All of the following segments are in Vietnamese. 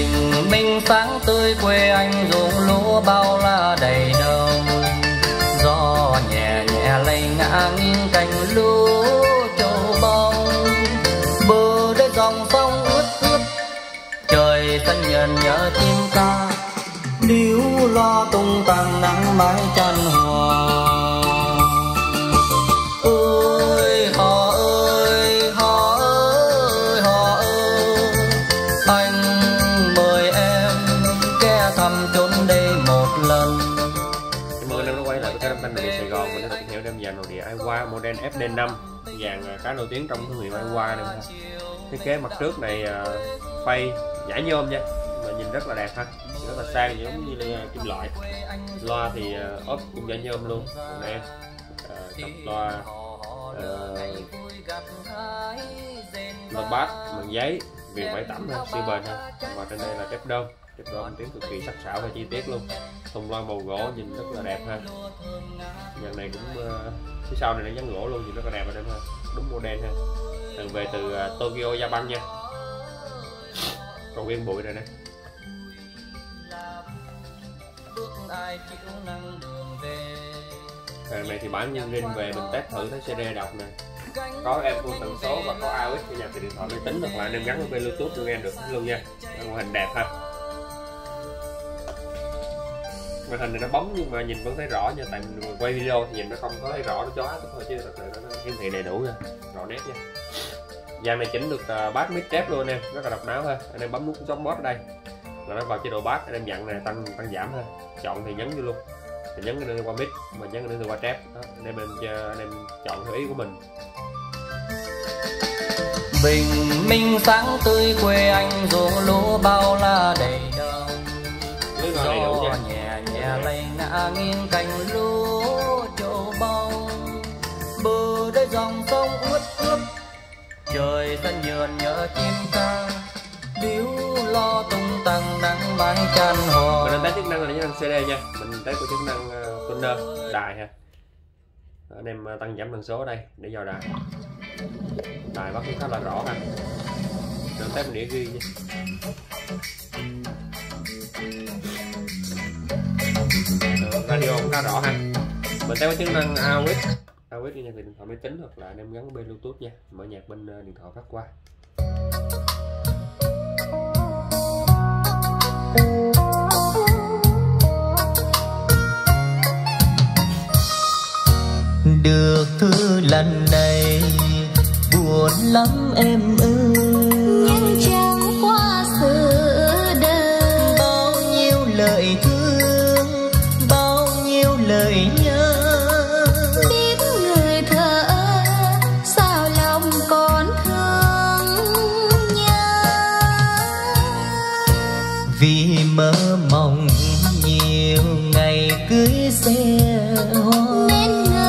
Tình minh sáng tươi quê anh ruộng lúa bao la đầy đồng gió nhẹ nhẹ lay ngã nghiêng cành lúa châu bông. Bờ đây dòng sông ướt ướt, trời xanh nhờn nhớ chim ca điếu lo tung tăng nắng mái chăn mừng anh em lại với Banh này, Sài Gòn mình đã tìm hiểu đem dàn nội địa Aiwa model FD5 dàn à, khá nổi tiếng trong thương hiệu Aiwa này ha. thiết kế mặt trước này à, phay giả nhôm nha mà nhìn rất là đẹp ha. Rất là sang, giống như là kim loại. Loa thì à, ốp cũng giả nhôm luôn. Còn đây cặp loa loa bass bằng giấy, viền bảy tẩm ha, siêu bền ha. Và trên đây là kép đơm thép đơm tiếng cực kỳ sắc sảo và chi tiết luôn. Thùng loa màu gỗ nhìn rất là đẹp ha. Dàn này cũng uh, phía sau này nó dán gỗ luôn nhìn rất là đẹp ở đây ha. Đúng model ha. Từ về từ uh, Tokyo Japan nha. Còn viên bụi này nè. Hàng này thì bản nhân riêng về mình test thử thấy CD đọc nè. Có em full tần số và có AUX cho nhà thì điện thoại máy tính hoặc là anh em gắn với Bluetooth luôn em được luôn nha. Màn hình đẹp ha màn hình này nó bóng nhưng mà nhìn vẫn thấy rõ nha tại mình quay video thì nhìn nó không có thấy rõ nó chóa thôi chứ thật sự nó hiển thị đầy đủ nha rõ nét nha. Dàn này chỉnh được uh, bass mid luôn em rất là độc đáo ha. Anh em bấm nút chốt mod ở đây là nó vào chế độ bass anh em dặn này tăng tăng giảm ha. Chọn thì nhấn vô luôn thì nhấn cái qua mid mà nhấn cái qua trap đó anh em anh em chọn theo ý của mình. Bình minh sáng tươi quê anh ruộng lúa bao la đầy đồng ngồi đầy đủ nha lay nghiêng cành lúa trổ bông, bờ đây dòng sông ướt ướt trời xanh nhường nhớ chim ca điếu lo tung tăng nắng mái chan hò. Mình đang test chức năng là chức năng CD nha. Mình test của chức năng ờ, tuner đài ha. Anh em ờ, tăng giảm tần số ở đây để vào đài. Đài bắt cũng khá là rõ ha. Mình test đĩa ghi nha. Ờ, khá rõ ha. Mình test với chức năng AUX AUX đi nha từ điện thoại máy tính hoặc là anh em gắn bên bluetooth nha. Mở nhạc bên uh, điện thoại phát qua. Được thư lần này buồn lắm em vì mơ mộng nhiều ngày cưới xe hoa.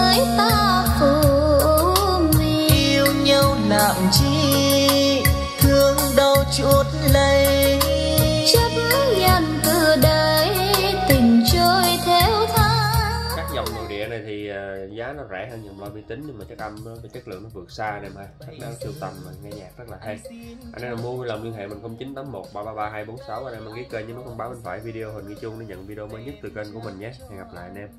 Này thì ờ, giá nó rẻ hơn dòng loa vi tính nhưng mà chất âm nó, cái chất lượng nó vượt xa anh em ha rất đáng tầm mà nghe nhạc rất là hay. Anh em nào mua làm liên hệ mình 0981 333 246 anh em đăng ký kênh với nút thông báo bên phải video hình ghi chung để nhận video mới nhất từ kênh của mình nhé. Hẹn gặp lại anh em.